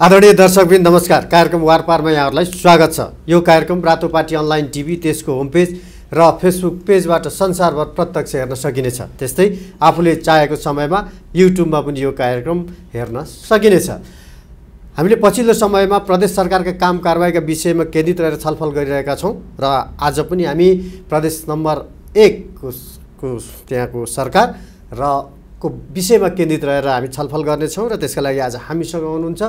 आदरणीय दर्शकबिन नमस्कार। कार्यक्रम वारपारमा यहाँहरूलाई स्वागत छ। यो कार्यक्रम रातो पार्टी अनलाइन टिभी त्यसको होम पेज र फेसबुक पेजबाट संसारभर प्रत्यक्ष हेर्न सकिनेछ। त्यस्तै आफूले चाहेको समयमा युट्युबमा पनि यो कार्यक्रम हेर्न सकिनेछ। हामीले पछिल्लो समयमा प्रदेश सरकारका काम कारवाहीका विषयमा केन्द्रित रहेर छलफल गरिरहेका छौँ र आज पनि हामी प्रदेश नम्बर एकको त्यहाँको सरकार र को विषयमा केन्द्रित रहेर हामी छलफल गर्नेछौँ र त्यसका लागि आज हामीसँग हुनुहुन्छ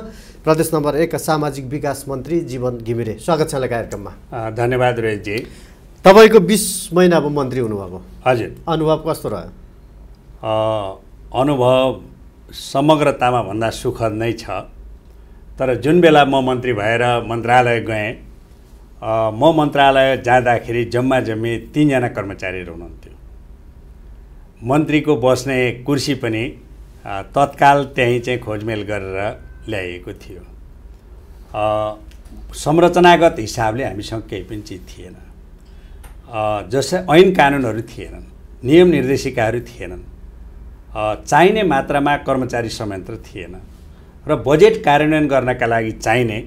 प्रदेश नम्बर एकका सामाजिक विकास मन्त्री जीवन घिमिरे। स्वागत छ कार्यक्रममा। धन्यवाद रोहितजी तपाईँको बिस महिना अब मन्त्री हुनुभएको। हजुर। अनुभव कस्तो रह्यो? अनुभव समग्रतामा भन्दा सुखद नै छ। तर जुन बेला म मन्त्री भएर मन्त्रालय गएँ म मन्त्रालय जाँदाखेरि जम्मा जम्मी तिनजना कर्मचारीहरू हुनुहुन्थ्यो। मन्त्रीको बस्ने कुर्सी पनि तत्काल त्यहीँ चाहिँ खोजमेल गरेर ल्याइएको थियो। संरचनागत हिसाबले हामीसँग केही पनि चिज थिएन। अ, जस्तै ऐन कानुनहरू थिएनन् नियम निर्देशिकाहरू थिएनन् चाहिने मात्रामा कर्मचारी संयन्त्र थिएन र बजेट कार्यान्वयन गर्नका लागि चाहिने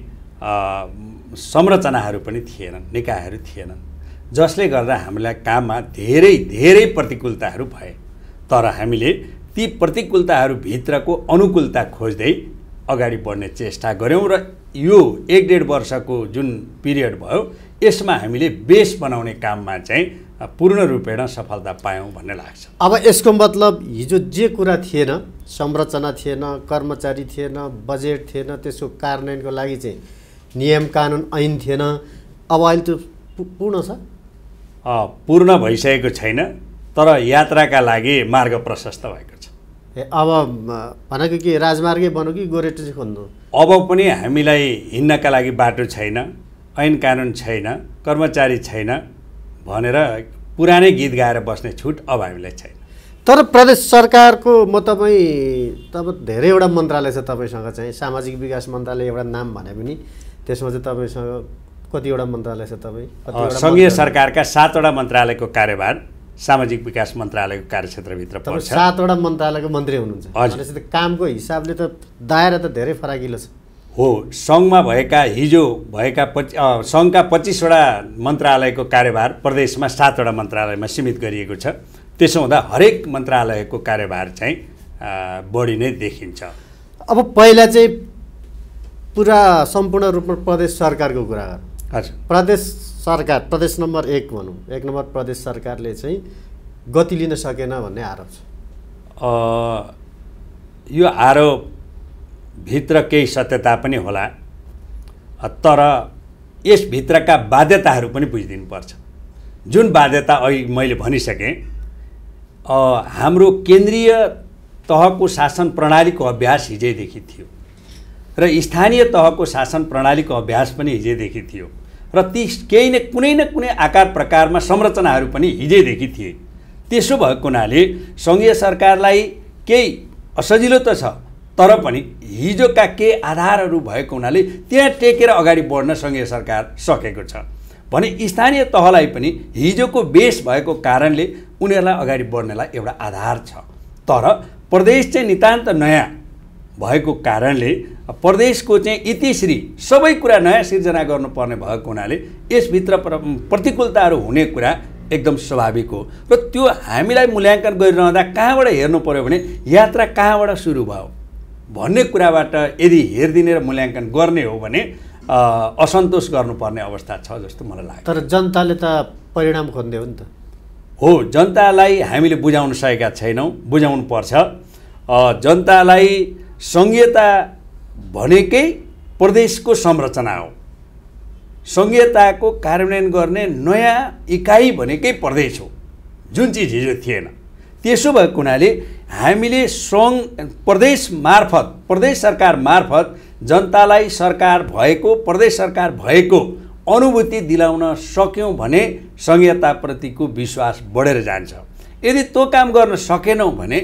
संरचनाहरू पनि थिएनन् निकायहरू थिएनन् जसले गर्दा हामीलाई काममा धेरै धेरै प्रतिकूलताहरू भए। तर हामीले ती प्रतिकूलताहरूभित्रको अनुकूलता खोज्दै अगाडि बढ्ने चेष्टा गऱ्यौँ र यो एक डेढ वर्षको जुन पिरियड भयो यसमा हामीले बेस बनाउने काममा चाहिँ पूर्ण रूपेण सफलता पायौँ भन्ने लाग्छ। अब यसको मतलब हिजो जे कुरा थिएन संरचना थिएन कर्मचारी थिएन बजेट थिएन त्यसको कार्यान्वयनको लागि चाहिँ नियम कानुन ऐन थिएन। अब अहिले त्यो पू- पूर्ण छ? पूर्ण भइसकेको छैन। तर यात्राका लागि मार्ग प्रशस्त भएको छ। ए अब भनेको के राजमार्गै बनौ कि गोरेटो चाहिँ खोज्नु? अब पनि हामीलाई हिँड्नका लागि बाटो छैन ऐन कानुन छैन कर्मचारी छैन भनेर पुरानै गीत गाएर बस्ने छुट अब हामीलाई छैन। तर प्रदेश सरकारको म तपाईँ तब धेरैवटा मन्त्रालय छ तपाईँसँग चाहिँ सामाजिक विकास मन्त्रालय एउटा नाम भने पनि त्यसमा चाहिँ तपाईँसँग कतिवटा मन्त्रालय छ तपाईँ? सङ्घीय? सरकारका सातवटा मन्त्रालयको कार्यभार सामाजिक विकास मन्त्रालयको कार्यक्षेत्रभित्र पर्छ। सातवटा मन्त्रालयको मन्त्री हुनुहुन्छ। हजुर। कामको हिसाबले त दायरा त धेरै फराकिलो छ। हो सङ्घमा भएका हिजो भएका पचि अ, सङ्घका पच्चिसवटा मन्त्रालयको कार्यभार प्रदेशमा सातवटा मन्त्रालयमा सीमित गरिएको छ। त्यसो हुँदा हरेक मन्त्रालयको कार्यभार चाहिँ बढी नै देखिन्छ। अब पहिला चाहिँ पुरा सम्पूर्ण रूपमा प्रदेश सरकारको कुरा गर। हजुर। प्रदेश सरकार प्रदेश नम्बर एक भनौँ। एक नम्बर प्रदेश सरकारले चाहिँ गति लिन सकेन भन्ने आरोप छ। यो आरोपभित्र केही सत्यता पनि होला तर यसभित्रका बाध्यताहरू पनि बुझिदिनुपर्छ। जुन बाध्यता अहिले मैले भनिसकेँ हाम्रो केन्द्रीय तहको शासन प्रणालीको अभ्यास हिजैदेखि थियो र स्थानीय तहको शासन प्रणालीको अभ्यास पनि हिजैदेखि थियो। र ती केही न कुनै न कुनै आकार प्रकारमा संरचनाहरू पनि हिजैदेखि थिए। त्यसो भएको हुनाले सङ्घीय सरकारलाई केही असजिलो त छ तर पनि हिजोका केही आधारहरू भएको हुनाले त्यहाँ टेकेर अगाडि बढ्न सङ्घीय सरकार सकेको छ। भने स्थानीय तहलाई पनि हिजोको बेस भएको कारणले उनीहरूलाई अगाडि बढ्नलाई एउटा आधार छ। तर प्रदेश चाहिँ नितान्त नयाँ भएको कारणले प्रदेशको चाहिँ इतिश्री सबै कुरा नयाँ सिर्जना गर्नुपर्ने भएको हुनाले यसभित्र प्र प्रतिकूलताहरू हुने कुरा एकदम स्वाभाविक हो। र त्यो हामीलाई मूल्याङ्कन गरिरहँदा कहाँबाट हेर्नु पऱ्यो भने यात्रा कहाँबाट सुरु भयो? भन्ने कुराबाट यदि हेरिदिने र मूल्याङ्कन गर्ने हो भने असन्तोष गर्नुपर्ने अवस्था छ जस्तो मलाई लाग्छ। तर जनताले त परिणाम खोज्दै हो नि त। हो जनतालाई हामीले बुझाउन सकेका छैनौँ बुझाउनु पर्छ। जनतालाई सङ्घीयता भनेकै प्रदेशको संरचना हो। सङ्घीयताको कार्यान्वयन गर्ने नयाँ इकाइ भनेकै प्रदेश हो। जुन चिज हिजो थिएन। त्यसो भएको हुनाले हामीले सङ्घ प्रदेश मार्फत प्रदेश सरकार मार्फत जनतालाई सरकार भएको प्रदेश सरकार भएको अनुभूति दिलाउन सक्यौँ भने सङ्घीयताप्रतिको विश्वास बढेर जान्छ। यदि त्यो काम गर्न सकेनौँ भने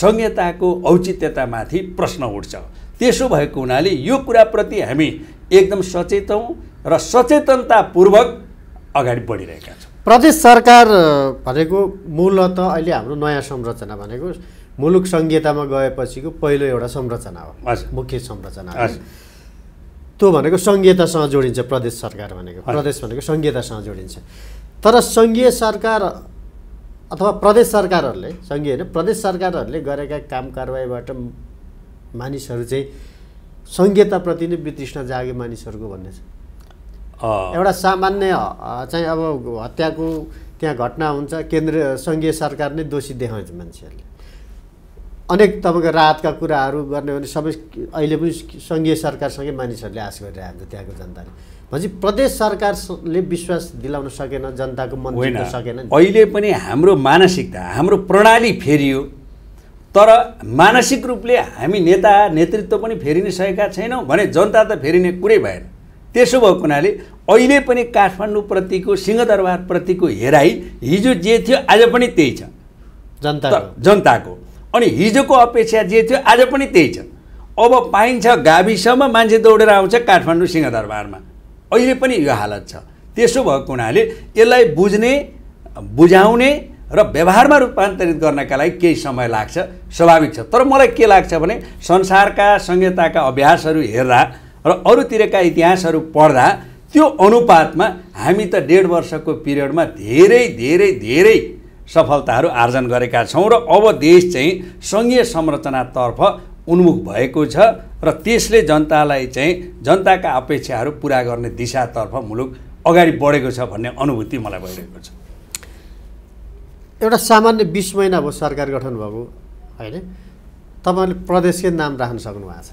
सङ्घीयताको औचित्यतामाथि प्रश्न उठ्छ त्यसो भएको हुनाले यो कुराप्रति हामी एकदम सचेत हौँ र सचेतनतापूर्वक अगाडि बढिरहेका छौँ प्रदेश सरकार भनेको मूलत अहिले हाम्रो नयाँ संरचना भनेको मुलुक सङ्घीयतामा गएपछिको पहिलो एउटा संरचना हो। मुख्य संरचना। त्यो भनेको सङ्घीयतासँग जोडिन्छ प्रदेश सरकार भनेको। प्रदेश भनेको सङ्घीयतासँग जोडिन्छ तर सङ्घीय सरकार अथवा प्रदेश सरकारहरूले सङ्घीय होइन प्रदेश सरकारहरूले गरेका काम कारवाहीबाट मानिसहरू चाहिँ सङ्घीयताप्रति नै वितृष्णा जाग्यो मानिसहरूको भन्ने छ। एउटा सामान्य चाहिँ अब हत्याको त्यहाँ घटना हुन्छ केन्द्रीय सङ्घीय सरकार नै दोषी देखाउँछ मान्छेहरूले। अनेक तपाईँको राहतका कुराहरू गर्ने भने सबै अहिले पनि सङ्घीय सरकारसँगै मानिसहरूले आश गरिरहेको हुन्छ त्यहाँको जनताले। भनेपछि प्रदेश सरकारले विश्वास दिलाउन सकेन जनताको मन होइन। जित्न सकेन। अहिले पनि हाम्रो मानसिकता हाम्रो प्रणाली फेरियो तर मानसिक रूपले हामी नेता नेतृत्व पनि फेरिन सकेका छैनौँ भने जनता त फेरिने कुरै भएन। त्यसो भएको हुनाले अहिले पनि काठमाडौँप्रतिको सिंहदरबारप्रतिको हेराइ हिजो जे थियो आज पनि त्यही छ। जनताको। त- जनताको। अनि हिजोको अपेक्षा जे थियो आज पनि त्यही छ। अब पाइन्छ गाविसमा मान्छे दौडेर आउँछ काठमाडौँ सिंहदरबारमा। अहिले पनि यो हालत छ। त्यसो भएको हुनाले यसलाई बुझ्ने बुझाउने र व्यवहारमा रूपान्तरित गर्नका लागि केही समय लाग्छ स्वाभाविक छ। तर मलाई के लाग्छ भने संसारका संहिताका अभ्यासहरू हेर्दा र अरूतिरका इतिहासहरू पढ्दा त्यो अनुपातमा हामी त डेढ वर्षको पिरियडमा धेरै धेरै धेरै सफलताहरू आर्जन गरेका छौँ र अब देश चाहिँ सङ्घीय संरचनातर्फ उन्मुख भएको छ र त्यसले जनतालाई चाहिँ जनताका अपेक्षाहरू पुरा गर्ने दिशातर्फ मुलुक अगाडि बढेको छ भन्ने अनुभूति मलाई भइरहेको छ। एउटा सामान्य बिस महिना भयो सरकार गठन भएको होइन तपाईँहरूले प्रदेशकै नाम राख्न सक्नु भएको छ।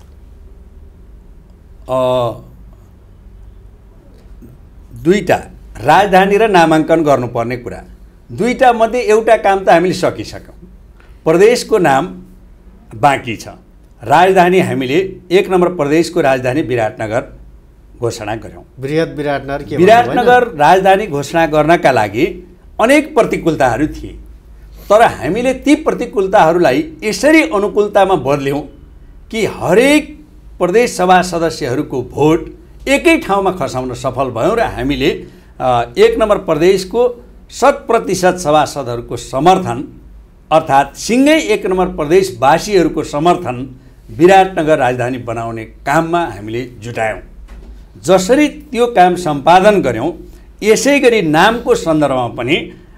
दुईवटा राजधानी र नामाङ्कन गर्नुपर्ने कुरा। दुईवटा मध्ये एउटा काम त हामीले सकिसक्यौँ। प्रदेशको नाम बाँकी छ। राजधानी हामीले एक नम्बर प्रदेशको राजधानी विराटनगर घोषणा गऱ्यौँ वृहत विराटनगर के? विराटनगर राजधानी घोषणा गर्नका लागि अनेक प्रतिकूलताहरू थिए। तर हामीले ती प्रतिकूलताहरूलाई यसरी अनुकूलतामा बदल्यौँ कि हरेक प्रदेश सभा सदस्यहरूको भोट एकै ठाउँमा खसाउन सफल भयौँ र हामीले एक नम्बर प्रदेशको शत प्रतिशत सभासदहरूको समर्थन अर्थात् सिँगै एक नम्बर प्रदेशवासीहरूको समर्थन विराटनगर राजधानी बनाउने काममा हामीले जुटायौँ। जसरी त्यो काम सम्पादन गऱ्यौँ यसै गरी नामको सन्दर्भमा पनि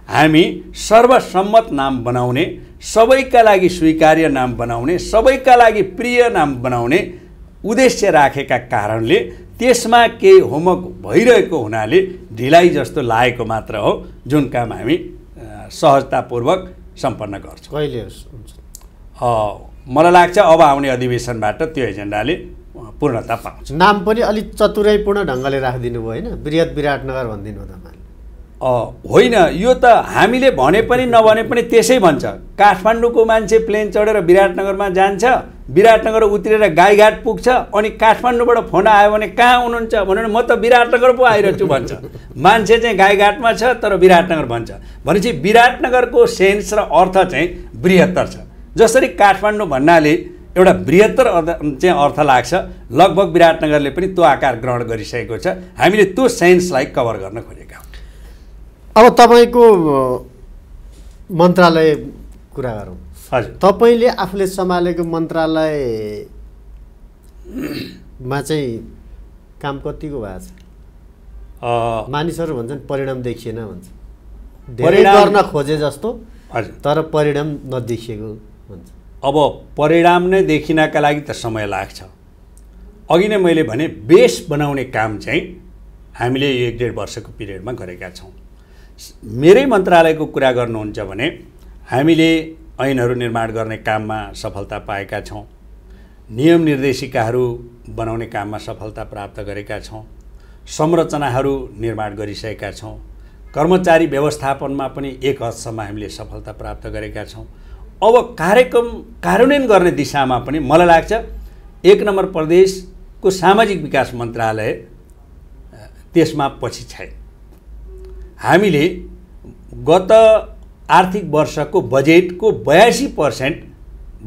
हामी सर्वसम्मत नाम बनाउने सबैका लागि स्वीकार्य नाम बनाउने सबैका लागि प्रिय नाम बनाउने उद्देश्य राखेका कारणले त्यसमा केही होमवर्क भइरहेको हुनाले ढिलाइ जस्तो लागेको मात्र हो जुन काम हामी सहजतापूर्वक सम्पन्न गर्छौँ। कहिले हुन्छ। मलाई लाग्छ अब आउने अधिवेशनबाट त्यो एजेन्डाले पूर्णता पाउँछ। नाम पनि अलिक चतुराइपूर्ण ढङ्गले राखिदिनु भयो होइन। वृहत विराटनगर भनिदिनु तपाईँले। होइन यो त हामीले भने पनि नभने पनि त्यसै भन्छ। काठमाडौँको मान्छे प्लेन चढेर विराटनगरमा जान्छ विराटनगर उत्रेर गाईघाट पुग्छ अनि काठमाडौँबाट फोन आयो भने कहाँ हुनुहुन्छ? भनेर म त विराटनगर पो आइरहेको छु भन्छ। मान्छे चाहिँ गाईघाटमा छ तर विराटनगर भन्छ। भनेपछि विराटनगरको सेन्स र अर्थ चाहिँ बृहत्तर छ। जसरी काठमाडौँ भन्नाले एउटा बृहत्तर अर्थ चाहिँ अर्थ लाग्छ। लगभग विराटनगरले पनि त्यो आकार ग्रहण गरिसकेको छ। हामीले त्यो सेन्सलाई कभर गर्न खोजेका हौँ अब तपाईँको मन्त्रालय कुरा गरौँ। हजुर। तपाईँले आफूले सम्हालेको मन्त्रालयमा चाहिँ काम कतिको भएको छ? मानिसहरू भन्छन् परिणाम देखिएन भन्छ। धेरै परिणाम- गर्न खोजे जस्तो हजुर। तर परिणाम नदेखिएको भन्छ। अब परिणाम नै देखिनका लागि त समय लाग्छ। अघि नै मैले भने बेस बनाउने काम चाहिँ हामीले यो एक डेढ वर्षको पिरियडमा गरेका छौँ। मेरै मन्त्रालयको कुरा गर्नुहुन्छ भने हामीले ऐनहरू निर्माण गर्ने काममा सफलता पाएका छौँ। नियम निर्देशिकाहरू बनाउने काममा सफलता प्राप्त गरेका छौँ। संरचनाहरू निर्माण गरिसकेका छौँ। कर्मचारी व्यवस्थापनमा पनि एक हदसम्म हामीले सफलता प्राप्त गरेका छौँ। अब कार्यक्रम कार्यान्वयन गर्ने दिशामा पनि मलाई लाग्छ एक नम्बर प्रदेशको सामाजिक विकास मन्त्रालय त्यसमा पछि छैन। हामीले गत आर्थिक वर्षको बजेटको बयासी पर्सेन्ट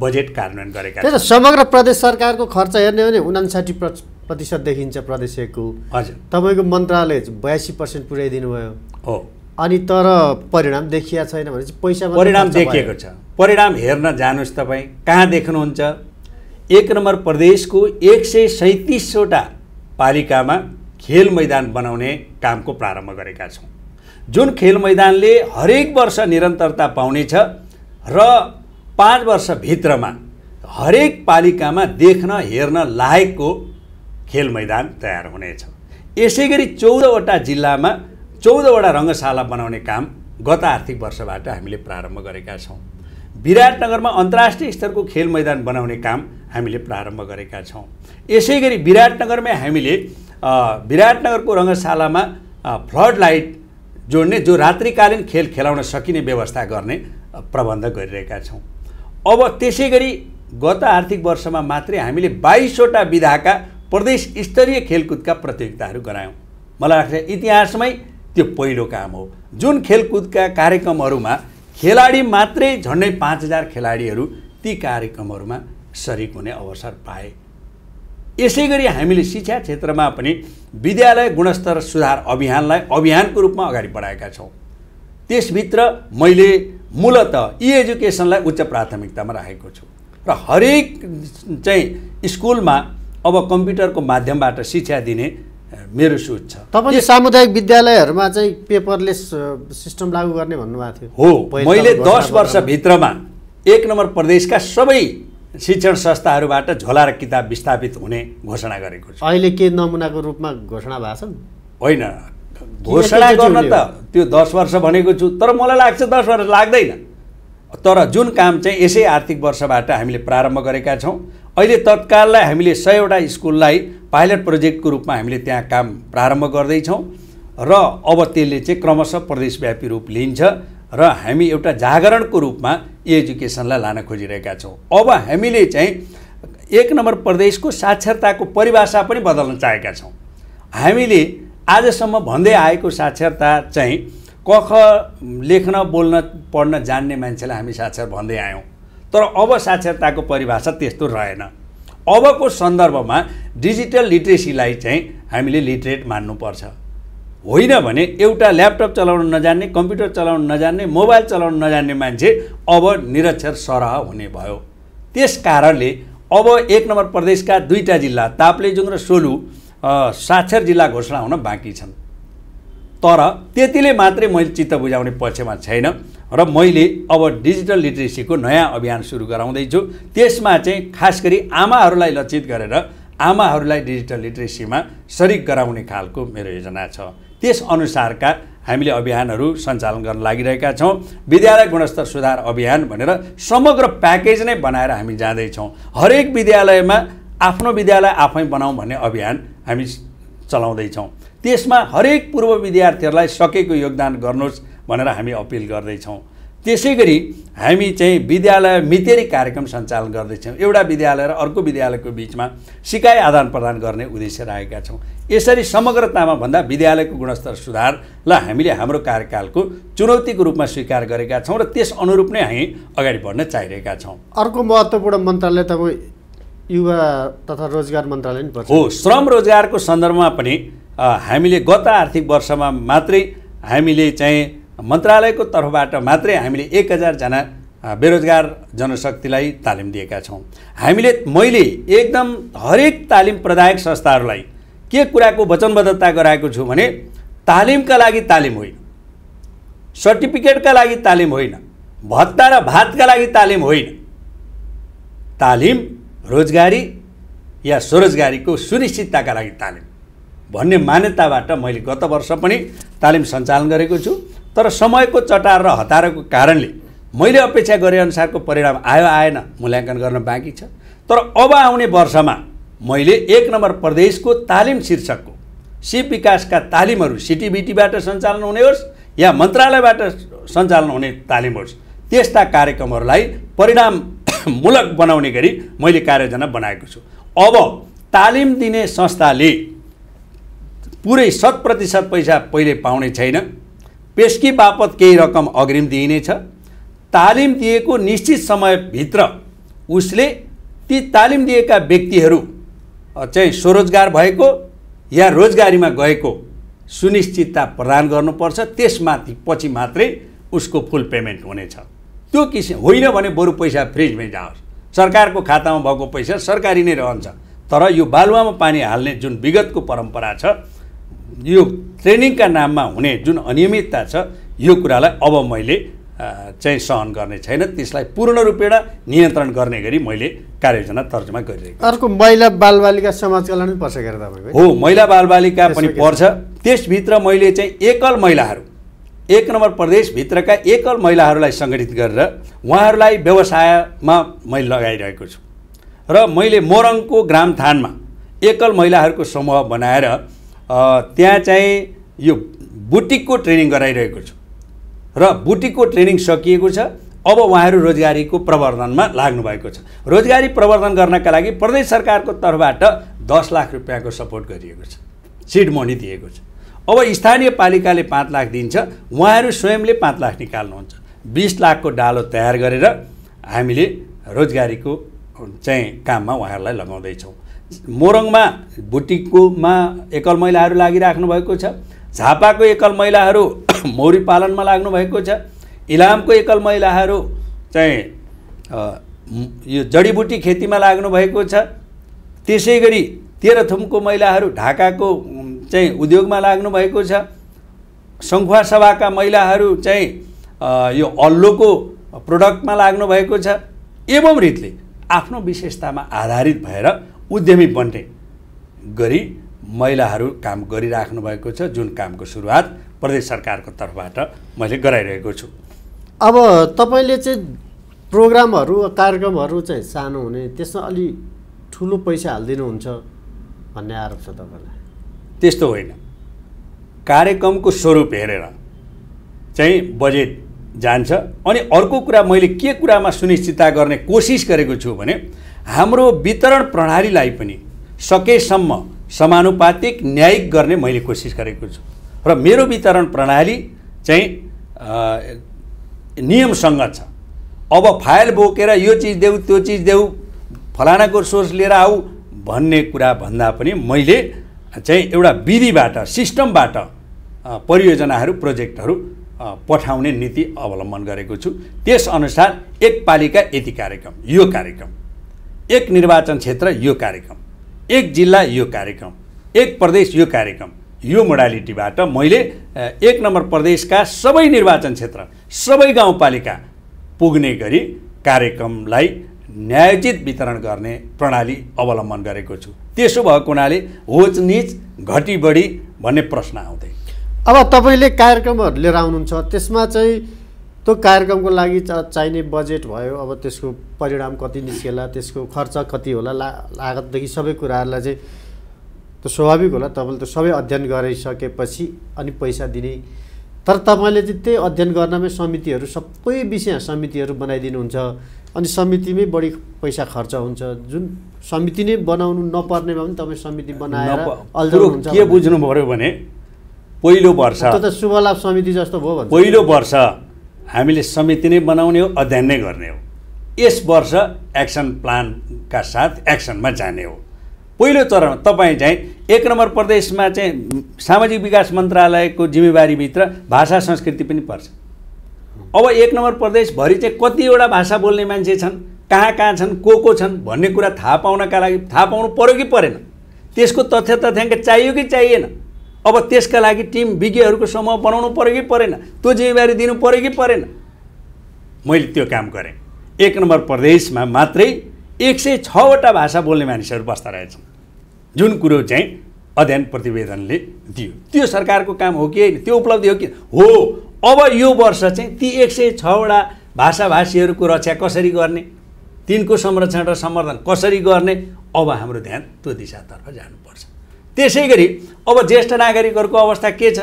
बजेट कार्यान्वयन गरेका छौँ। समग्र प्रदेश सरकारको खर्च हेर्ने हो भने उनासाठी प्रतिशत देखिन्छ प्रदेश एकको हजुर। तपाईँको मन्त्रालय बयासी पर्सेन्ट पुर्याइदिनु भयो हो। अनि तर परिणाम देखिया छैन भने चाहिँ पैसा परिणाम। देखिएको छ। परिणाम हेर्न जानुहोस् तपाईँ। कहाँ देख्नुहुन्छ? एक नम्बर प्रदेशको एक सय सैँतिसवटा पालिकामा खेल मैदान बनाउने कामको प्रारम्भ गरेका छौँ। जुन खेल मैदानले हरेक वर्ष निरन्तरता पाउनेछ र पाँच वर्षभित्रमा हरेक पालिकामा देख्न हेर्न लायकको खेल मैदान तयार हुनेछ। यसै गरी चौधवटा जिल्लामा चौधवटा रङ्गशाला बनाउने काम गत आर्थिक वर्षबाट हामीले प्रारम्भ गरेका छौँ। विराटनगरमा अन्तर्राष्ट्रिय स्तरको खेल मैदान बनाउने काम हामीले प्रारम्भ गरेका छौँ। यसै गरी विराटनगरमै हामीले विराटनगरको रङ्गशालामा फ्लड लाइट जोड्ने जो रात्रिकालीन खेल खेलाउन सकिने व्यवस्था गर्ने प्रबन्ध गरिरहेका छौँ। अब त्यसै गरी गत आर्थिक वर्षमा मात्रै हामीले बाइसवटा विधाका प्रदेश स्तरीय खेलकुदका प्रतियोगिताहरू गरायौँ। मलाई लाग्छ इतिहासमै त्यो पहिलो काम हो। जुन खेलकुदका कार्यक्रमहरूमा खेलाडी मात्रै झन्डै पाँच हजार खेलाडीहरू ती कार्यक्रमहरूमा सरिक हुने अवसर पाए। यसै गरी हामीले शिक्षा क्षेत्रमा पनि विद्यालय गुणस्तर सुधार अभियानलाई अभियानको रूपमा अगाडि बढाएका छौँ। त्यसभित्र मैले मूलत इ एजुकेसनलाई उच्च प्राथमिकतामा राखेको छु र हरेक चाहिँ स्कुलमा अब कम्प्युटरको माध्यमबाट शिक्षा दिने मेरो सोच छ। तपाईँले सामुदायिक विद्यालयहरूमा चाहिँ पेपरलेस सिस्टम लागू गर्ने भन्नुभएको थियो। हो मैले दस वर्षभित्रमा एक नम्बर प्रदेशका सबै शिक्षण संस्थाहरूबाट झोला र किताब विस्थापित हुने घोषणा गरेको छु। अहिले के नमुनाको रूपमा घोषणा भएको छ? होइन। घोषणा गर्न त त्यो दस वर्ष भनेको छु तर मलाई लाग्छ दस वर्ष लाग्दैन। तर जुन काम चाहिँ यसै आर्थिक वर्षबाट हामीले प्रारम्भ गरेका छौँ अहिले तत्काललाई हामीले सयवटा स्कुललाई पाइलट प्रोजेक्टको रूपमा हामीले त्यहाँ काम प्रारम्भ गर्दैछौँ र अब त्यसले चाहिँ क्रमशः प्रदेशव्यापी रूप लिन्छ। र हामी एउटा जागरणको रूपमा एजुकेसनलाई लान खोजिरहेका छौँ। अब हामीले चाहिँ एक नम्बर प्रदेशको साक्षरताको परिभाषा पनि बदल्न चाहेका छौँ। हामीले आजसम्म भन्दै आएको साक्षरता चाहिँ कख लेख्न बोल्न पढ्न जान्ने मान्छेलाई हामी साक्षर भन्दै आयौँ। तर अब साक्षरताको परिभाषा त्यस्तो रहेन। अबको सन्दर्भमा डिजिटल लिट्रेसीलाई चाहिँ हामीले लिटरेट मान्नुपर्छ। होइन भने एउटा ल्यापटप चलाउन नजान्ने कम्प्युटर चलाउन नजान्ने मोबाइल चलाउन नजान्ने मान्छे अब निरक्षर सरह हुने भयो। त्यस कारणले अब एक नम्बर प्रदेशका दुईवटा जिल्ला ताप्लेजुङ र सोलु साक्षर जिल्ला घोषणा हुन बाँकी छन्। तर त्यतिले मात्रै मैले चित्त बुझाउने पक्षमा छैन र मैले अब डिजिटल लिट्रेसीको नयाँ अभियान सुरु गराउँदैछु। त्यसमा चाहिँ खास गरी आमाहरूलाई लक्षित गरेर आमाहरूलाई डिजिटल लिट्रेसीमा सरिक गराउने खालको मेरो योजना छ। त्यसअनुसारका हामीले अभियानहरू सञ्चालन गर्न लागिरहेका छौँ। विद्यालय गुणस्तर सुधार अभियान भनेर समग्र प्याकेज नै बनाएर हामी जाँदैछौँ। हरेक विद्यालयमा आफ्नो विद्यालय आफै बनाऊँ भन्ने अभियान हामी चलाउँदैछौँ। त्यसमा हरेक पूर्व विद्यार्थीहरूलाई सकेको योगदान गर्नुहोस् भनेर हामी अपिल गर्दैछौँ। त्यसै गरी हामी चाहिँ विद्यालय मितेरी कार्यक्रम सञ्चालन गर्दैछौँ। एउटा विद्यालय र अर्को विद्यालयको बिचमा सिकाइ आदान प्रदान गर्ने उद्देश्य राखेका छौँ। यसरी समग्रतामा भन्दा विद्यालयको गुणस्तर सुधारलाई हामीले हाम्रो कार्यकालको चुनौतीको रूपमा स्वीकार गरेका छौँ र त्यस अनुरूप नै हामी अगाडि बढ्न चाहिरहेका छौँ। अर्को महत्त्वपूर्ण मन्त्रालय तपाईँ युवा तथा रोजगार मन्त्रालय नि पर्छ। हो श्रम रोजगारको सन्दर्भमा पनि हामीले गत आर्थिक वर्षमा मात्रै हामीले चाहिँ मन्त्रालयको तर्फबाट मात्रै हामीले एक हजारजना बेरोजगार जनशक्तिलाई तालिम दिएका छौँ। हामीले मैले एकदम हरेक तालिम प्रदायक संस्थाहरूलाई के कुराको वचनबद्धता गराएको छु भने तालिमका लागि तालिम होइन सर्टिफिकेटका लागि तालिम होइन भत्ता र भातका लागि तालिम होइन। तालिम रोजगारी या स्वरोजगारीको सुनिश्चितताका लागि तालिम भन्ने मान्यताबाट मैले गत वर्ष पनि तालिम सञ्चालन गरेको छु। तर समयको चटार र हतारको कारणले मैले अपेक्षा गरेअनुसारको परिणाम आयो आएन मूल्याङ्कन गर्न बाँकी छ। तर अब आउने वर्षमा मैले एक नम्बर प्रदेशको तालिम शीर्षकको सिप विकासका तालिमहरू सिटिबिटीबाट सञ्चालन हुने होस् या मन्त्रालयबाट सञ्चालन हुने तालिम होस् त्यस्ता कार्यक्रमहरूलाई परिणाममूलक बनाउने गरी मैले कार्ययोजना बनाएको छु। अब तालिम दिने संस्थाले पुरै शत प्रतिशत पैसा पहिले पाउने छैन। पेस्की बापत केही रकम अग्रिम दिइनेछ। तालिम दिएको निश्चित समयभित्र उसले ती तालिम दिएका व्यक्तिहरू चाहिँ स्वरोजगार भएको या रोजगारीमा गएको सुनिश्चितता प्रदान गर्नुपर्छ। त्यसमाथि पछि मात्रै उसको फुल पेमेन्ट हुनेछ। त्यो किसिम होइन भने बरु पैसा फ्रिजमै जाओस्। सरकारको खातामा भएको पैसा सरकारी नै रहन्छ। तर यो बालुवामा पानी हाल्ने जुन विगतको परम्परा छ यो ट्रेनिङका नाममा हुने जुन अनियमितता छ यो कुरालाई अब मैले चाहिँ सहन गर्ने छैन। त्यसलाई पूर्ण रूपेण नियन्त्रण गर्ने गरी मैले कार्ययोजना तर्जुमा गरिरहेको अर्को महिला बालबालिका समाज कल्याण पनि पर्छ हो महिला बालबालिका पनि? पर्छ। त्यसभित्र मैले चाहिँ एकल महिलाहरू एक नम्बर प्रदेशभित्रका एकल महिलाहरूलाई सङ्गठित गरेर उहाँहरूलाई व्यवसायमा मैले लगाइरहेको छु। र मैले मोरङको ग्रामथानमा एकल महिलाहरूको समूह बनाएर त्यहाँ चाहिँ यो बुटिकको ट्रेनिङ गराइरहेको छु। र बुटिकको ट्रेनिङ सकिएको छ। अब उहाँहरू रोजगारीको प्रवर्धनमा लाग्नुभएको छ। रोजगारी प्रवर्धन गर्नका लागि प्रदेश सरकारको तर्फबाट दस लाख रुपियाँको सपोर्ट गरिएको छ। सिड मनी दिएको छ। अब स्थानीय पालिकाले पाँच लाख दिन्छ। उहाँहरू स्वयंले पाँच लाख निकाल्नुहुन्छ। बिस लाखको डालो तयार गरेर हामीले रोजगारीको चाहिँ काममा उहाँहरूलाई लगाउँदैछौँ। मोरङमा बुटिककोमा एकल महिलाहरू लागिराख्नु भएको छ। झापाको एकल महिलाहरू मौरी पालनमा लाग्नु भएको छ। इलामको एकल महिलाहरू चाहिँ यो जडीबुटी खेतीमा लाग्नु भएको छ। त्यसै गरी तेह्रथुमको महिलाहरू ढाकाको चाहिँ उद्योगमा लाग्नु भएको छ। सङ्खुवा सभाका महिलाहरू चाहिँ यो अल्लोको प्रोडक्टमा लाग्नु भएको छ। एवं रीतले आफ्नो विशेषतामा आधारित भएर उद्यमी बन्ने गरी महिलाहरू काम गरिराख्नु भएको छ जुन कामको सुरुवात प्रदेश सरकारको तर्फबाट मैले गराइरहेको छु। अब तपाईँले चाहिँ प्रोग्रामहरू कार्यक्रमहरू चाहिँ सानो हुने त्यसमा अलि ठुलो पैसा हालिदिनुहुन्छ भन्ने आरोप छ तपाईँलाई? त्यस्तो होइन। कार्यक्रमको स्वरूप हेरेर चाहिँ बजेट जान्छ अनि अर्को कुरा मैले के कुरामा सुनिश्चितता गर्ने कोसिस गरेको छु भने हाम्रो वितरण प्रणालीलाई पनि सकेसम्म समानुपातिक न्यायिक गर्ने मैले कोसिस गरेको छु। र मेरो वितरण प्रणाली चाहिँ नियमसँग छ। अब फाइल बोकेर यो चिज देऊ त्यो चिज देऊ फलानाको सोर्स लिएर आऊ भन्ने कुरा भन्दा पनि मैले चाहिँ एउटा विधिबाट सिस्टमबाट परियोजनाहरू प्रोजेक्टहरू पठाउने नीति अवलम्बन गरेको छु। त्यसअनुसार एक पालिका यति कार्यक्रम यो कार्यक्रम। एक निर्वाचन क्षेत्र यो कार्यक्रम। एक जिल्ला यो कार्यक्रम। एक प्रदेश यो कार्यक्रम। यो मोडालिटीबाट मैले एक नम्बर प्रदेशका सबै निर्वाचन क्षेत्र सबै गाउँपालिका पुग्ने गरी कार्यक्रमलाई न्यायोचित वितरण गर्ने प्रणाली अवलम्बन गरेको छु। त्यसो भएको हुनाले होच निच घटी बढी भन्ने प्रश्न आउँदैन अब तपाईँले कार्यक्रमहरू लिएर आउनुहुन्छ त्यसमा चाहिँ त्यो कार्यक्रमको लागि चा- चाहिने बजेट भयो अब त्यसको परिणाम कति निस्केला त्यसको खर्च कति होला ला लागतदेखि सबै कुराहरूलाई चाहिँ त्यो स्वाभाविक होला तपाईँले त सबै अध्ययन गरिसकेपछि अनि पैसा दिने। तर तपाईँले चाहिँ त्यही अध्ययन गर्नमै समितिहरू सबै विषय समितिहरू बनाइदिनुहुन्छ अनि समितिमै बढी पैसा खर्च हुन्छ। जुन समिति नै बनाउनु नपर्नेमा पनि तपाईँ समिति बनाएर के बुझ्नु पऱ्यो भने पहिलो वर्ष। त शुभ लाभ समिति जस्तो भयो पहिलो वर्ष हामीले समिति नै बनाउने हो अध्ययन नै गर्ने हो। यस वर्ष एक्सन प्लानका साथ एक्सनमा जाने हो। पहिलो चरण तपाईँ चाहिँ एक नम्बर प्रदेशमा चाहिँ सामाजिक विकास मन्त्रालयको जिम्मेवारीभित्र भाषा संस्कृति पनि पर्छ। अब एक नम्बर प्रदेशभरि चाहिँ कतिवटा भाषा बोल्ने मान्छे छन् कहाँ कहाँ छन् को को छन् भन्ने कुरा थाहा पाउनका लागि थाहा पाउनु पऱ्यो कि परेन? त्यसको तथ्य तथ्याङ्क चाहियो कि चाहिएन? अब त्यसका लागि टिम विज्ञहरूको समूह बनाउनु पऱ्यो कि परेन? त्यो जिम्मेवारी दिनु पऱ्यो कि परेन? मैले त्यो काम गरेँ। एक नम्बर प्रदेशमा मात्रै एक सय छवटा भाषा बोल्ने मानिसहरू बस्दा रहेछन्। जुन कुरो चाहिँ अध्ययन प्रतिवेदनले दियो। त्यो सरकारको काम हो कि होइन? त्यो उपलब्धि हो कि? हो। अब यो वर्ष चाहिँ ती एक सय छवटा भाषाभाषीहरूको रक्षा कसरी गर्ने? तिनको संरक्षण र सम्वर्धन कसरी गर्ने? अब हाम्रो ध्यान त्यो दिशातर्फ जानुपर्छ। त्यसै गरी अब ज्येष्ठ नागरिकहरूको अवस्था के छ?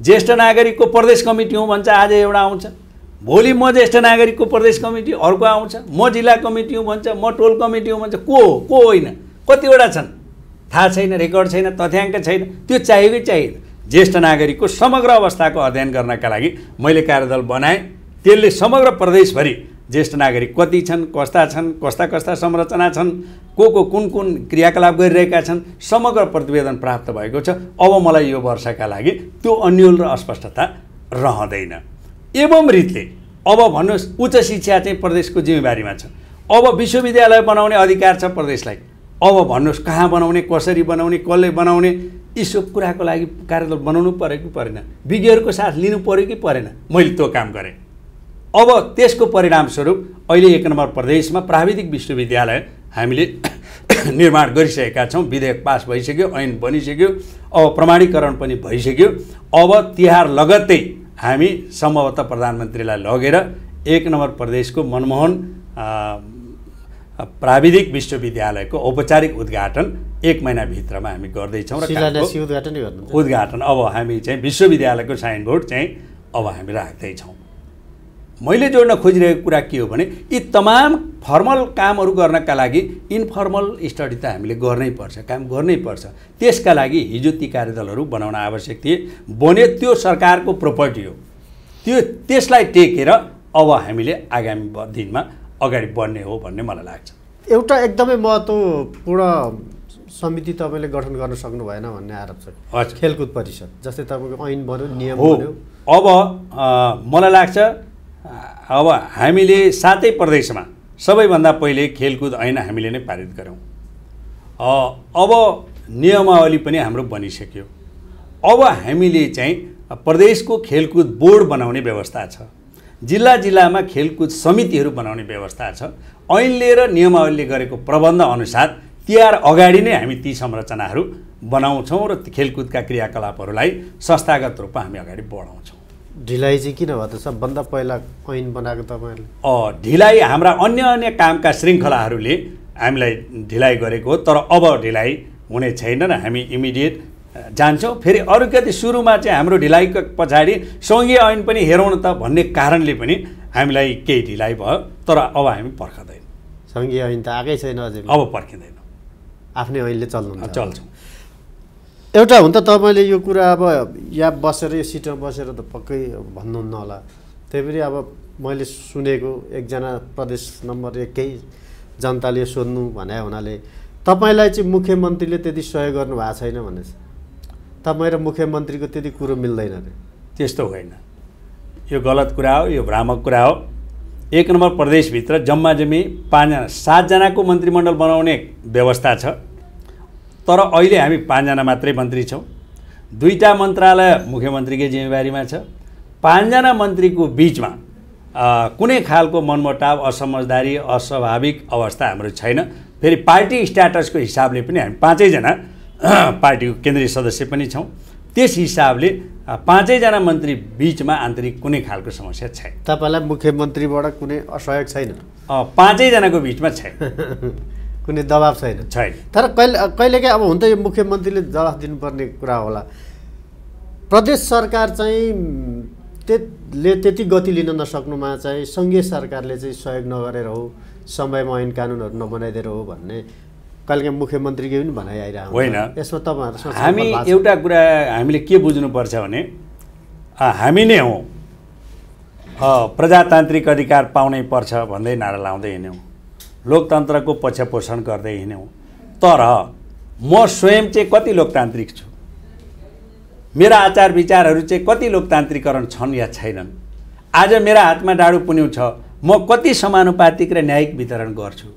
ज्येष्ठ नागरिकको प्रदेश कमिटी हुँ भन्छ आज एउटा आउँछ। भोलि म ज्येष्ठ नागरिकको प्रदेश कमिटी अर्को आउँछ। म जिल्ला कमिटी हुँ भन्छ म टोल कमिटी हुँ भन्छ। को हो को होइन? कतिवटा छन्? थाहा छैन रेकर्ड छैन तथ्याङ्क छैन। त्यो चाहियो कि चाहिएन ज्येष्ठ नागरिकको समग्र अवस्थाको अध्ययन गर्नका लागि मैले कार्यदल बनाएँ। त्यसले समग्र प्रदेशभरि ज्येष्ठ नागरिक कति छन् कस्ता छन् कस्ता कस्ता संरचना छन् को को कुन कुन क्रियाकलाप गरिरहेका छन् समग्र प्रतिवेदन प्राप्त भएको छ। अब मलाई यो वर्षका लागि त्यो अन्यल र अस्पष्टता रहँदैन। एवं रीतले अब भन्नुहोस् उच्च शिक्षा चाहिँ प्रदेशको जिम्मेवारीमा छ। अब विश्वविद्यालय बनाउने अधिकार छ प्रदेशलाई। अब भन्नुहोस् कहाँ बनाउने कसरी बनाउने कसले बनाउने यी सब कुराको लागि कार्यदल बनाउनु पऱ्यो कि परेन। विज्ञहरूको साथ लिनु पऱ्यो कि परेन? मैले त्यो काम गरेँ। अब त्यसको परिणामस्वरूप अहिले एक नम्बर प्रदेशमा प्राविधिक विश्वविद्यालय हामीले निर्माण गरिसकेका छौँ। विधेयक पास भइसक्यो ऐन बनिसक्यो अब प्रमाणीकरण पनि भइसक्यो। अब तिहार लगत्तै हामी सम्भवतः प्रधानमन्त्रीलाई लगेर एक नम्बर प्रदेशको मनमोहन प्राविधिक विश्वविद्यालयको औपचारिक उद्घाटन एक महिनाभित्रमा हामी गर्दैछौँ र उद्घाटन अब हामी चाहिँ विश्वविद्यालयको साइनबोर्ड चाहिँ अब हामी राख्दैछौँ। मैले जोड्न खोजिरहेको कुरा के हो भने यी तमाम फर्मल कामहरू गर्नका लागि इन्फर्मल स्टडी त हामीले गर्नै पर्छ काम गर्नै पर्छ। त्यसका लागि हिजो ती कार्यदलहरू बनाउन आवश्यक थिए। बने त्यो सरकारको प्रोपर्टी हो। त्यो त्यसलाई टेकेर अब हामीले आगामी दिनमा अगाडि बढ्ने हो भन्ने मलाई लाग्छ। एउटा एकदमै महत्त्वपूर्ण समिति तपाईँले गठन गर्न सक्नु भएन भन्ने आरोप छ। खेलकुद परिषद जस्तै तपाईँको ऐन बन्यो नियम बन्यो। अब मलाई लाग्छ अब हामीले सातै प्रदेशमा सबैभन्दा पहिले खेलकुद ऐन हामीले नै पारित गऱ्यौँ। अब नियमावली पनि हाम्रो बनिसक्यो। अब हामीले चाहिँ प्रदेशको खेलकुद बोर्ड बनाउने व्यवस्था छ। जिल्ला जिल्लामा खेलकुद समितिहरू बनाउने व्यवस्था छ। ऐनले र नियमावलीले गरेको प्रबन्ध अनुसार तिहार अगाडि नै हामी ती संरचनाहरू बनाउँछौँ र खेलकुदका क्रियाकलापहरूलाई संस्थागत रूपमा हामी अगाडि बढाउँछौँ। ढिलाइ चाहिँ किन भयो त सबभन्दा पहिला ऐन बनाएको तपाईँहरूले। ढिलाइ हाम्रा अन्य अन्य कामका श्रृङ्खलाहरूले हामीलाई ढिलाइ गरेको हो तर अब ढिलाइ हुने छैन र हामी इमिडिएट जान्छौँ। फेरि अरू कति सुरुमा चाहिँ हाम्रो ढिलाइको पछाडि सङ्घीय ऐन पनि हेरौँ न त भन्ने कारणले पनि हामीलाई केही ढिलाइ भयो तर अब हामी पर्खँदैन। सङ्घीय ऐन त आएकै छैन अझै अब पर्खिँदैन। आफ्नै ऐनले चल्नु चल्छौँ। एउटा हुन त तपाईँले यो कुरा अब या बसेर यो सिटमा बसेर त पक्कै भन्नुहुन्न होला। त्यही पनि अब मैले सुनेको एकजना प्रदेश नम्बर एकै जनताले सोध्नु भने हुनाले तपाईँलाई चाहिँ मुख्यमन्त्रीले त्यति सहयोग गर्नु भएको छैन भने तपाईँ र मुख्यमन्त्रीको त्यति कुरो मिल्दैन अरे। त्यस्तो होइन। यो गलत कुरा हो यो भ्रामक कुरा हो। एक नम्बर प्रदेशभित्र जम्मा जम्मी पाँचजना सातजनाको मन्त्रीमण्डल बनाउने व्यवस्था छ। तर अहिले हामी पाँचजना मात्रै मन्त्री छौँ। दुईवटा मन्त्रालय मुख्यमन्त्रीकै जिम्मेवारीमा छ। पाँचजना मन्त्रीको बिचमा कुनै खालको मनमुटाव असमझदारी अस्वाभाविक अवस्था हाम्रो छैन। फेरि पार्टी स्ट्याटसको हिसाबले पनि हामी पाँचैजना पार्टीको केन्द्रीय सदस्य पनि छौँ। त्यस हिसाबले पाँचैजना मन्त्री बिचमा आन्तरिक कुनै खालको समस्या छैन। तपाईँलाई मुख्यमन्त्रीबाट कुनै असहयोग छैन? पाँचैजनाको बिचमा छैन। कुनै दबाब छैन। छैन। तर कहिले कहिलेकाहीँ अब हुन त यो मुख्यमन्त्रीले जवाफ दिनुपर्ने कुरा होला। प्रदेश सरकार चाहिँ त्यसले त्यति गति लिन नसक्नुमा चाहिँ सङ्घीय सरकारले चाहिँ सहयोग नगरेर हो समयमा ऐन कानुनहरू नबनाइदिएर हो भन्ने कहिलेकाहीँ मुख्यमन्त्रीको पनि भनाइ आइरहेको होइन। यसमा तपाईँहरू हामी एउटा कुरा हामीले के बुझ्नुपर्छ भने हामी नै हौँ। प्रजातान्त्रिक अधिकार पाउनै पर्छ भन्दै नारा लाउँदै हिँड्यौँ। लोकतन्त्रको पक्ष पोषण गर्दै हिँड्यौँ। तर म स्वयं चाहिँ कति लोकतान्त्रिक छु? मेरा आचार विचारहरू चाहिँ कति लोकतान्त्रिकरण छन् या छैनन्? आज मेरा हातमा डाडु पुन्यु छ। म कति समानुपातिक र न्यायिक वितरण गर्छु?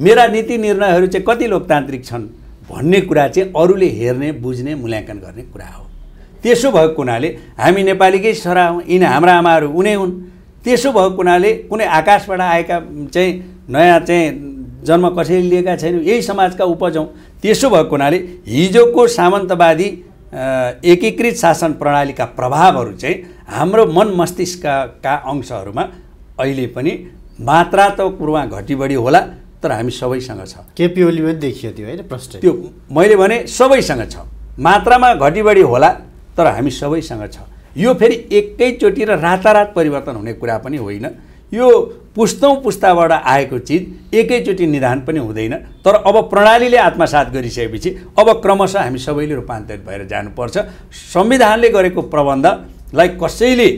मेरा नीति निर्णयहरू चाहिँ कति लोकतान्त्रिक छन् भन्ने कुरा चाहिँ अरूले हेर्ने बुझ्ने मूल्याङ्कन गर्ने कुरा हो। त्यसो भएको हुनाले हामी नेपालीकै छोरा हौँ यिनी हाम्रा आमाहरू उनै हुन्। त्यसो भएको हुनाले कुनै आकाशबाट आएका चाहिँ नयाँ चाहिँ जन्म कसैले लिएका छैनौँ यही समाजका उपजौँ। त्यसो भएको हुनाले हिजोको सामन्तवादी एकीकृत शासन प्रणालीका प्रभावहरू चाहिँ हाम्रो मन मस्तिष्कका अंशहरूमा अहिले पनि मात्रा त कुरोमा घटी बढी होला तर हामी सबैसँग छ। केपी ओलीमा देखियो त्यो होइन प्रश्न? त्यो मैले भने सबैसँग छ। मात्रामा घटी बढी होला तर हामी सबैसँग छ। यो फेरि एकैचोटि र रातारात परिवर्तन हुने कुरा पनि होइन। यो पुस्तौँ पुस्ताबाट आएको चिज एकैचोटि निधान पनि हुँदैन। तर अब प्रणालीले आत्मसात गरिसकेपछि अब क्रमशः हामी सबैले रूपान्तरित भएर जानुपर्छ। संविधानले गरेको प्रबन्धलाई कसैले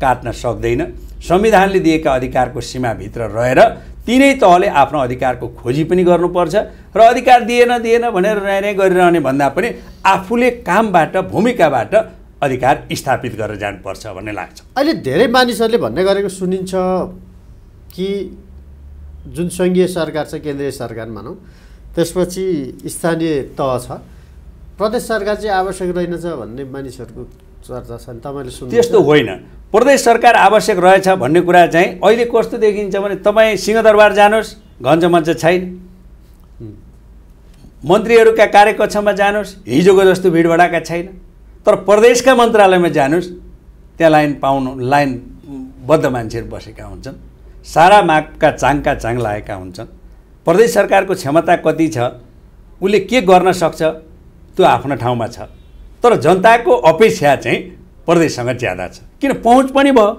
काट्न सक्दैन। संविधानले दिएका अधिकारको सीमाभित्र रहेर तिनै तहले आफ्नो अधिकारको खोजी पनि गर्नुपर्छ र अधिकार दिएन दिएन भनेर न्याय गरिरहने भन्दा पनि आफूले कामबाट भूमिकाबाट अधिकार स्थापित गरेर जानुपर्छ भन्ने लाग्छ। अहिले धेरै मानिसहरूले भन्ने गरेको सुनिन्छ कि जुन सङ्घीय सरकार छ केन्द्रीय सरकार भनौँ त्यसपछि स्थानीय तह छ। प्रदेश सरकार चाहिँ आवश्यक रहेनछ भन्ने मानिसहरूको चर्चा छ नि तपाईँले सुन्नु त्यस्तो होइन। प्रदेश सरकार आवश्यक रहेछ भन्ने कुरा चाहिँ अहिले कस्तो देखिन्छ भने तपाईँ सिंहदरबार जानुहोस् घन्च मञ्च छैन। मन्त्रीहरूका कार्यकक्षमा जानुहोस् हिजोको जस्तो भिडभडाका छैन। तर प्रदेशका मन्त्रालयमा जानुहोस् त्यहाँ लाइन पाउनु लाइनबद्ध मान्छेहरू बसेका हुन्छन् सारा मागका चाङका चाङ लागेका हुन्छन्। प्रदेश सरकारको क्षमता कति छ उसले के गर्न सक्छ त्यो आफ्नो ठाउँमा छ। तर जनताको अपेक्षा चाहिँ प्रदेशसँग ज्यादा छ। किन पहुँच पनि भयो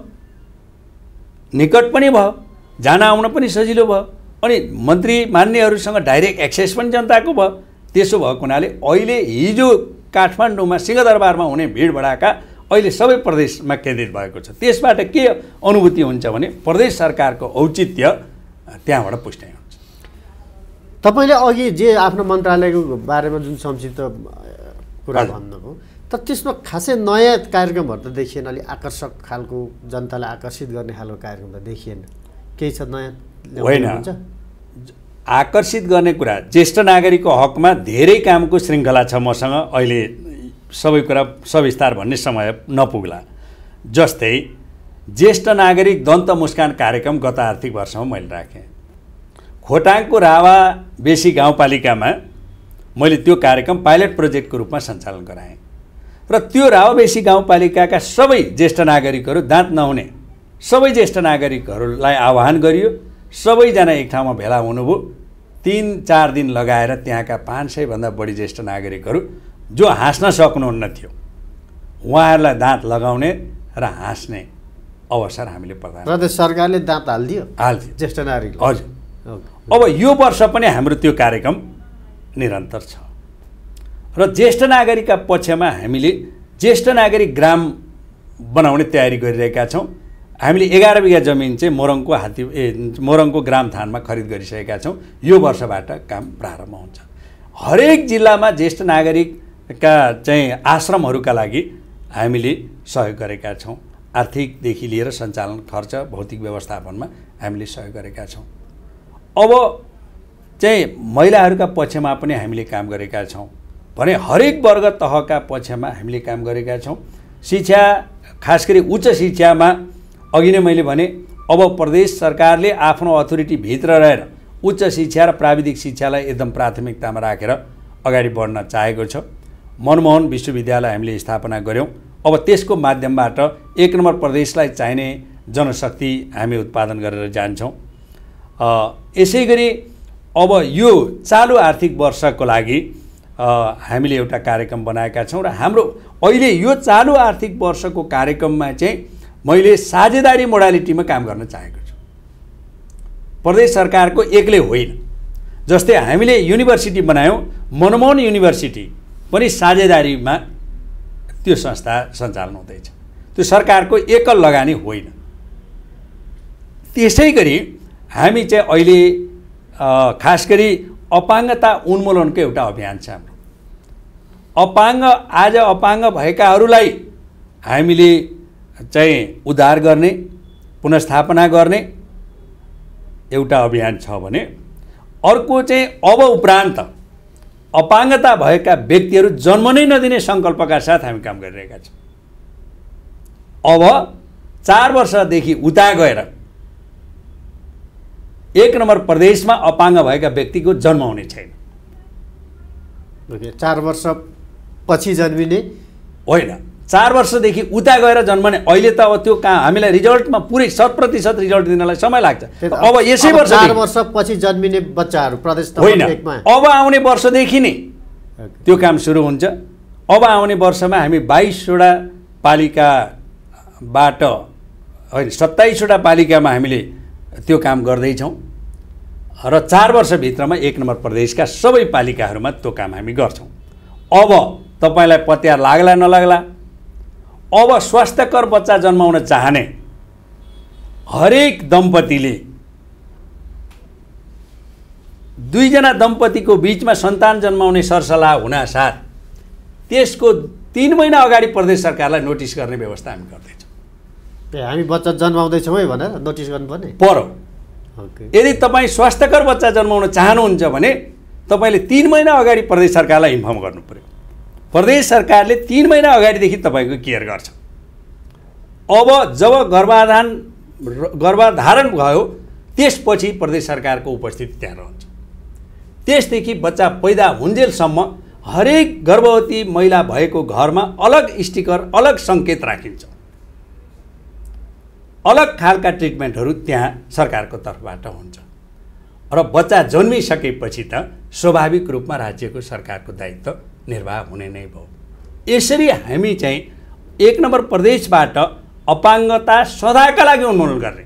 निकट पनि भयो जान आउन पनि सजिलो भयो अनि मन्त्री मान्यहरूसँग डाइरेक्ट एक्सेस पनि जनताको भयो त्यसो भएको हुनाले अहिले हिजो काठमाडौँमा सिंहदरबारमा हुने भिडभडाका अहिले सबै प्रदेशमा केन्द्रित भएको छ। त्यसबाट के अनुभूति हुन्छ भने प्रदेश सरकारको औचित्य त्यहाँबाट पुष्टि हुन्छ। तपाईँले अघि जे आफ्नो मन्त्रालयको बारेमा जुन संक्षिप्त कुरा। भन्नुभयो तर त्यसमा खासै नयाँ कार्यक्रमहरू त देखिएन अलिक आकर्षक खालको जनतालाई आकर्षित गर्ने खालको कार्यक्रम त देखिएन। केही छ नयाँ? होइन। आकर्षित गर्ने कुरा ज्येष्ठ नागरिकको हकमा धेरै कामको श्रृङ्खला छ मसँग। अहिले सबै कुरा सविस्तार भन्ने समय नपुग्ला। जस्तै ज्येष्ठ नागरिक दन्त मुस्कान कार्यक्रम गत आर्थिक वर्षमा मैले राखेँ। खोटाङको रावा बेसी गाउँपालिकामा मैले त्यो कार्यक्रम पाइलट प्रोजेक्टको रूपमा सञ्चालन गराएँ। र त्यो रावाबेसी गाउँपालिकाका सबै ज्येष्ठ नागरिकहरू दाँत नहुने सबै ज्येष्ठ नागरिकहरूलाई आह्वान गरियो। सबैजना एक ठाउँमा भेला हुनुभयो। तिन चार दिन लगाएर त्यहाँका पाँच सयभन्दा बढी ज्येष्ठ नागरिकहरू जो हाँस्न सक्नुहुन्न थियो उहाँहरूलाई दाँत लगाउने र हाँस्ने अवसर हामीले प्रदान प्रदेश सरकारले दाँत हालिदियो? हाल्थ्यौँ ज्येष्ठ नागरिक हजुर। अब यो वर्ष पनि हाम्रो त्यो कार्यक्रम निरन्तर छ। र ज्येष्ठ नागरिकका पक्षमा हामीले ज्येष्ठ नागरिक ग्राम बनाउने तयारी गरिरहेका छौँ। हामीले एघार बिघा जमिन चाहिँ मोरङको हात्ती ए मोरङको ग्राम थानमा खरिद गरिसकेका छौँ। यो वर्षबाट काम प्रारम्भ हुन्छ। हरेक जिल्लामा ज्येष्ठ नागरिकका चाहिँ आश्रमहरूका लागि हामीले सहयोग गरेका छौँ। आर्थिकदेखि लिएर सञ्चालन खर्च भौतिक व्यवस्थापनमा हामीले सहयोग गरेका छौँ। अब चाहिँ महिलाहरूका पक्षमा पनि हामीले काम गरेका छौँ। भने हरेक वर्ग तहका पक्षमा हामीले काम गरेका छौँ। शिक्षा खास गरी उच्च शिक्षामा अघि नै मैले भने अब प्रदेश सरकारले आफ्नो अथोरिटीभित्र रहेर उच्च शिक्षा र प्राविधिक शिक्षालाई एकदम प्राथमिकतामा राखेर अगाडि बढ्न चाहेको छ। मनमोहन विश्वविद्यालय हामीले स्थापना गऱ्यौँ अब त्यसको माध्यमबाट एक नम्बर प्रदेशलाई चाहिने जनशक्ति हामी उत्पादन गरेर जान्छौँ। यसै गरी अब यो चालु आर्थिक वर्षको लागि हामीले एउटा कार्यक्रम बनाएका छौँ र हाम्रो अहिले यो चालु आर्थिक वर्षको कार्यक्रममा चाहिँ मैले साझेदारी मोडालिटीमा काम गर्न चाहेको छु। प्रदेश सरकारको एक्लै होइन। जस्तै हामीले युनिभर्सिटी बनायौँ मनमोहन युनिभर्सिटी पनि साझेदारीमा त्यो संस्था सञ्चालन हुँदैछ। त्यो सरकारको एकल लगानी होइन। त्यसै गरी हामी चाहिँ अहिले खास गरी अपाङ्गता उन्मूलनको एउटा अभियान छ हाम्रो। अपाङ्ग आज अपाङ्ग भएकाहरूलाई हामीले चाहिँ उद्धार गर्ने पुनस्थापना गर्ने एउटा अभियान छ भने अर्को चाहिँ अब उपरान्त अपाङ्गता भएका व्यक्तिहरू जन्म नै नदिने सङ्कल्पका साथ हामी काम गरिरहेका छौँ। अब चार वर्षदेखि उता गएर एक नम्बर प्रदेशमा अपाङ्ग भएका व्यक्तिको जन्म हुने छैन। चार वर्ष पछि जन्मिने होइन। चार वर्षदेखि उता गएर जन्मने अहिले त अब त्यो कहाँ हामीलाई रिजल्टमा पुरै शत प्रतिशत रिजल्ट दिनलाई समय लाग्छ। अब यसै वर्ष चार वर्ष पछि जन्मिने बच्चाहरू प्रदेश होइन। अब आउने वर्षदेखि नै। त्यो काम सुरु हुन्छ। अब आउने वर्षमा हामी बाइसवटा पालिकाबाट होइन सत्ताइसवटा पालिकामा हामीले त्यो काम गर्दैछौँ। र चार वर्षभित्रमा एक नम्बर प्रदेशका सबै पालिकाहरूमा त्यो काम हामी गर्छौँ। अब तपाईँलाई पत्यार लाग्ला नलाग्ला अब स्वास्थ्यकर बच्चा जन्माउन चाहने हरेक दम्पतिले दुईजना दम्पतिको बिचमा सन्तान जन्माउने सरसल्लाह हुनासाथ त्यसको तिन महिना अगाडि प्रदेश सरकारलाई नोटिस गर्ने व्यवस्था हामी गर्दैछौँ। ए, हामी बच्चा जन्माउँदैछौँ है भनेर नोटिस गर्नुपर्ने? पर ओके। यदि तपाईँ स्वास्थ्यकर बच्चा जन्माउन चाहनुहुन्छ भने तपाईँले तिन महिना अगाडि प्रदेश सरकारलाई इन्फर्म गर्नु पऱ्यो प्रदेश सरकारले तिन महिना अगाडिदेखि तपाईँको केयर गर्छ। अब जब गर्भाधान गर्भाधारण भयो त्यसपछि प्रदेश सरकारको उपस्थिति त्यहाँ रहन्छ। त्यसदेखि बच्चा पैदा हुन्जेलसम्म हरेक गर्भवती महिला भएको घरमा अलग स्टिकर अलग सङ्केत राखिन्छ। अलग खालका ट्रिटमेन्टहरू त्यहाँ सरकारको तर्फबाट हुन्छ। र बच्चा जन्मिसकेपछि त स्वाभाविक रूपमा राज्यको सरकारको दायित्व निर्वाह हुने नै भयो यसरी हामी चाहिँ एक नम्बर प्रदेशबाट अपाङ्गता सदाका लागि उन्मूलन गर्ने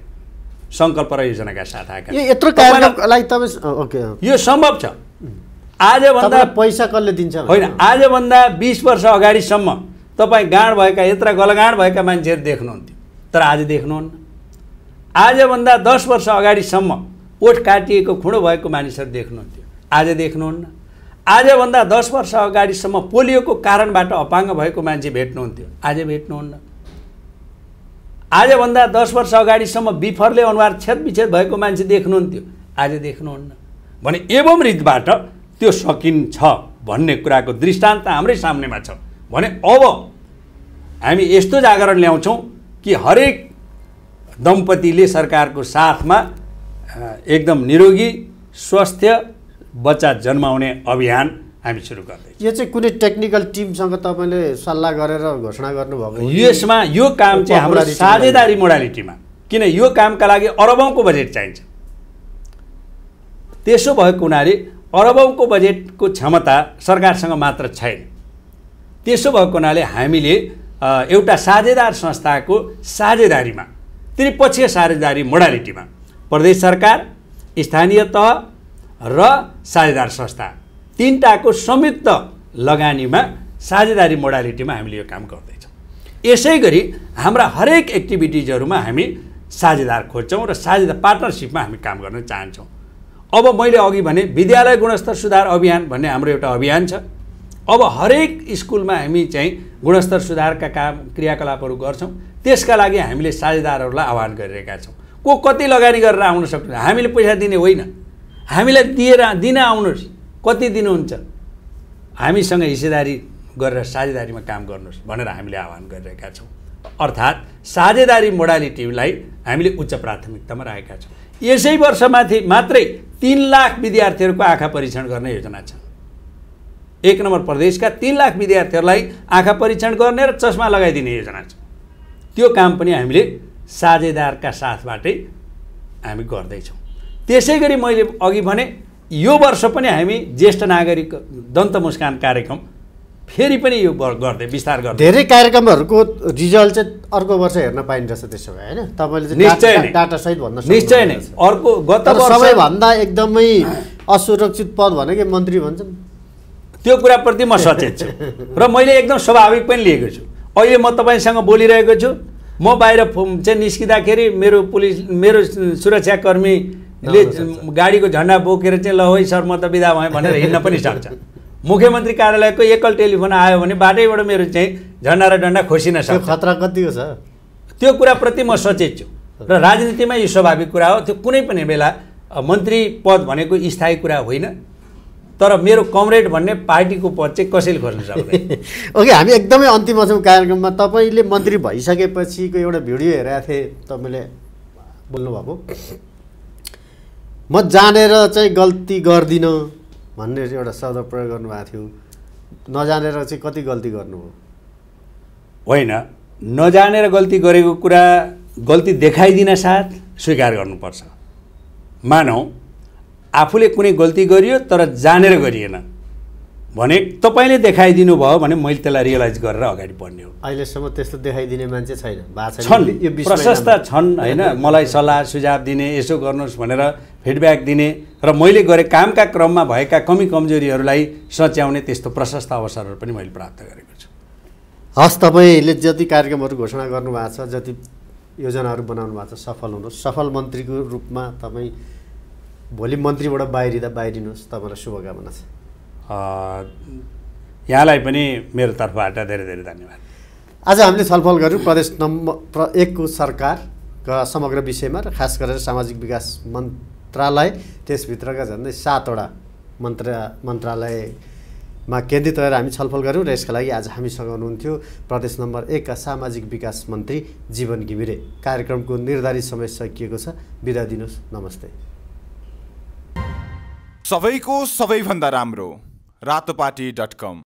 सङ्कल्प र योजनाका साथ आएका यत्रो ओके। यो सम्भव छ। आजभन्दा पैसा कसले दिन्छ? होइन आजभन्दा बिस वर्ष अगाडिसम्म तपाईँ गाँड भएका यत्र गलगाँड भएका मान्छेहरू देख्नुहुन्थ्यो। तर आज देख्नुहुन्न। आजभन्दा दस वर्ष अगाडिसम्म ओठ काटिएको खुँडो भएको मानिसहरू देख्नुहुन्थ्यो। आज देख्नुहुन्न। आजभन्दा दस वर्ष अगाडिसम्म पोलियोको कारणबाट अपाङ्ग भएको मान्छे भेट्नुहुन्थ्यो। आज भेट्नुहुन्न। आजभन्दा दस वर्ष अगाडिसम्म बिफरले अनुहार छेदविच्छेद भएको मान्छे देख्नुहुन्थ्यो। आज देख्नुहुन्न। भने एवं रीतबाट त्यो सकिन्छ भन्ने कुराको दृष्टान्त हाम्रै सामनेमा छ। भने अब हामी यस्तो जागरण ल्याउँछौँ कि हरेक दम्पतिले सरकारको साथमा एकदम निरोगी स्वास्थ्य बच्चा जन्माउने अभियान हामी सुरु गर्दैछौँ। यो चाहिँ कुनै टेक्निकल टिमसँग तपाईँले सल्लाह गरेर घोषणा गर्नुभएको हो? यसमा यो काम चाहिँ हाम्रो साझेदारी मोडालिटीमा किन यो कामका लागि अरबौँको बजेट चाहिन्छ? त्यसो भएको हुनाले अरबौँको बजेटको क्षमता सरकारसँग मात्र छैन। त्यसो भएको हुनाले हामीले एउटा साझेदार संस्थाको साझेदारीमा त्रिपक्षीय साझेदारी मोडालिटीमा प्रदेश सरकार स्थानीय तह र साझेदार संस्था। तिनटाको संयुक्त लगानीमा साझेदारी मोडालिटीमा हामीले यो काम गर्दैछौँ। यसै गरी हाम्रा हरेक एक्टिभिटिजहरूमा हामी साझेदार खोज्छौँ र साझेदार पार्टनरसिपमा हामी काम गर्न चाहन्छौँ। अब मैले अघि भने विद्यालय गुणस्तर सुधार अभियान भन्ने हाम्रो एउटा अभियान छ। अब हरेक स्कुलमा हामी चाहिँ गुणस्तर सुधारका काम क्रियाकलापहरू गर्छौँ। त्यसका लागि हामीले साझेदारहरूलाई आह्वान गरिरहेका छौँ। को कति लगानी गरेर आउन सक्छ हामीले पैसा दिने होइन। हामीलाई दिएर दिन आउनुहोस्। कति दिनुहुन्छ? हामीसँग हिस्सेदारी गरेर साझेदारीमा काम गर्नुहोस् भनेर हामीले आह्वान गरिरहेका छौँ। अर्थात् साझेदारी मोडालिटीलाई हामीले उच्च प्राथमिकतामा राखेका छौँ। यसै वर्षमाथि मात्रै तिन लाख विद्यार्थीहरूको आँखा परीक्षण गर्ने योजना छ। एक नम्बर प्रदेशका तिन लाख विद्यार्थीहरूलाई आँखा परीक्षण गर्ने र चस्मा लगाइदिने योजना छ। त्यो काम पनि हामीले साझेदारका साथबाटै हामी गर्दैछौँ। त्यसै गरी मैले अघि भने यो वर्ष पनि हामी ज्येष्ठ नागरिक दन्त मुस्कान कार्यक्रम फेरि पनि यो गर- गर्दै विस्तार गर्दै। धेरै कार्यक्रमहरूको रिजल्ट चाहिँ अर्को वर्ष हेर्न पाइन्छ त्यसो भए होइन? तपाईँले निश्चय डाटासहित भन्न निश्चय नै। अर्को गत सबैभन्दा एकदमै असुरक्षित पद भनेकै मन्त्री भन्छन्? त्यो कुराप्रति म सचेत छु। र मैले एकदम स्वाभाविक पनि लिएको छु। अहिले म तपाईँसँग बोलिरहेको छु। म बाहिर चाहिँ निस्किँदाखेरि मेरो पुलिस मेरो सुरक्षाकर्मीले नहुन गाडीको झन्डा बोकेर चाहिँ ल है सर म त बिदा भएँ भनेर हिँड्न पनि सक्छ। मुख्यमन्त्री कार्यालयको एकल टेलिफोन आयो भने बाटैबाट मेरो चाहिँ झन्डा र डन्डा खोसिन सक्छ। खतरा कतिको छ त्यो कुराप्रति म सचेत छु। र राजनीतिमा यो स्वाभाविक कुरा हो। त्यो कुनै पनि बेला मन्त्री पद भनेको स्थायी कुरा होइन। तर मेरो कमरेड भन्ने पार्टीको पद चाहिँ कसैले खोज्न सक्दैन। ओके हामी एकदमै अन्तिममा छौँ कार्यक्रममा तपाईँले मन्त्री भइसकेपछिको एउटा भिडियो हेरेको थिएँ। तपाईँले बोल्नुभएको। म जानेर चाहिँ गल्ती गर्दिनँ भन्ने एउटा शब्द प्रयोग गर्नुभएको थियो। नजानेर चाहिँ कति गल्ती गर्नुभयो होइन। नजानेर गल्ती गरेको कुरा गल्ती देखाइदिन साथ स्वीकार गर्नुपर्छ। मानौ आफूले कुनै गल्ती गरियो तर जानेर गरिएन। भने तपाईँले देखाइदिनु भयो भने मैले त्यसलाई रियलाइज गरेर अगाडि बढ्ने हो। अहिलेसम्म त्यस्तो देखाइदिने मान्छे छैन। छन्। यो प्रशस्त। छन् होइन? मलाई सल्लाह सुझाव दिने यसो गर्नुहोस् भनेर फिडब्याक दिने र मैले गरे कामका क्रममा भएका कमी कमजोरीहरूलाई सच्याउने त्यस्तो प्रशस्त अवसरहरू पनि मैले प्राप्त गरेको छु। हस् तपाईँले जति कार्यक्रमहरू घोषणा गर्नुभएको छ जति योजनाहरू बनाउनु भएको छ सफल हुनुहोस्। सफल मन्त्रीको रूपमा तपाईँ भोलि मन्त्रीबाट बाहिरिँदा बाहिरिनुहोस्। तपाईँलाई शुभकामना छ। यहाँलाई पनि मेरो तर्फबाट धेरै धेरै धन्यवाद। आज हामीले छलफल गऱ्यौँ प्रदेश नम्बर प्र एकको सरकारका समग्र विषयमा र खास गरेर सामाजिक विकास मन्त्रालय त्यसभित्रका झन्डै सातवटा मन्त्र मन्त्रालयमा केन्द्रित रहेर हामी छलफल गऱ्यौँ र यसका लागि आज हामीसँग हुनुहुन्थ्यो प्रदेश नम्बर एकका सामाजिक विकास मन्त्री जीवन घिमिरे। कार्यक्रमको निर्धारित समय सकिएको छ। बिदा दिनुहोस्। नमस्ते। सबैको सबैभन्दा राम्रो। Ratopati dot com.